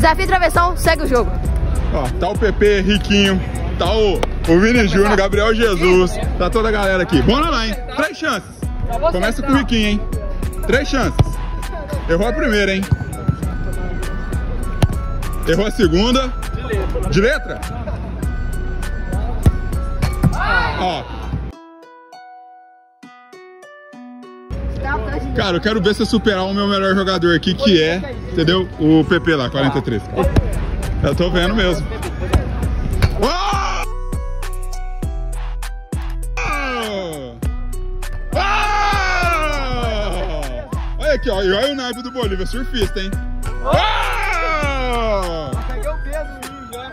Desafio travessão, segue o jogo. Ó, tá o PP, Riquinho, tá o, o Vini Júnior, Gabriel Jesus, tá toda a galera aqui. Bora lá, hein? Três chances. Começa com o Riquinho, hein? Três chances. Errou a primeira, hein? Errou a segunda. De letra? Ó. Cara, eu quero ver você superar o meu melhor jogador aqui, que é, entendeu? O PP lá, 43. Eu tô vendo mesmo. Olha aqui, ó. E olha o naipe do Bolívia, surfista, hein? Peguei o peso já.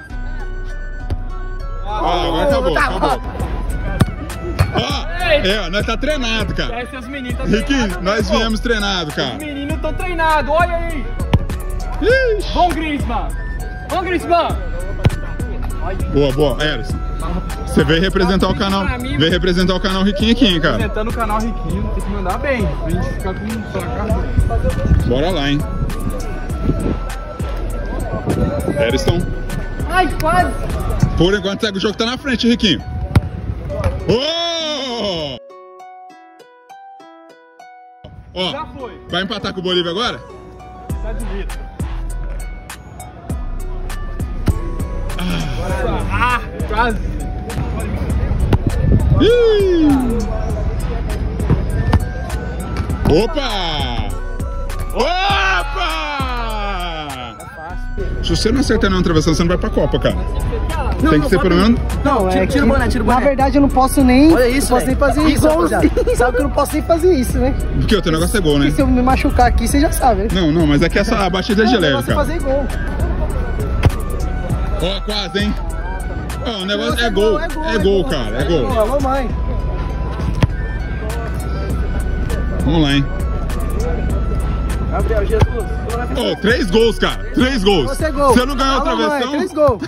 Ah, agora acabou, tá acabou. É, nós tá treinado, cara. Esses meninos tá Riquinho, treinado, nós pô. viemos treinado, cara. Os meninos estão treinados, olha aí. Ixi. Vamos, Griezmann. Vamos, Griezmann. Boa, boa. Eros, você veio representar o canal. Veio representar o canal Riquinho aqui, hein, cara. Aumentando o canal Riquinho, tem que mandar bem. Pra gente ficar com um placar bom. Bora lá, hein. Eriston. Ai, quase. Por enquanto, segue o jogo tá na frente, Riquinho. Oh! Ó, Já foi. vai empatar com o Bolívia agora? Tá de letra. Ah, quase. Ih! Opa! Opa! Se você não acertar nenhuma travessão, você não vai pra Copa, cara. Tem que ser pelo menos. Não, é tira o boné, tira o boné. Na verdade, eu não posso nem. Olha isso, não posso nem fazer Isso, rapaziada. Sabe que eu não posso nem fazer isso, né? Porque o teu negócio é gol, né? Porque se eu me machucar aqui, você já sabe, né? Não, não, mas é que essa a batida é de Não, leve, é cara. fazer gol. Ó, quase, hein? Ó, o negócio é gol. É gol, cara. É gol. Alô, mãe. Vamos lá, hein? Gabriel Jesus. Ó, três gols, cara. Três gols. Você é gol. Você não ganhou a Alô, mãe, travessão? Três gols.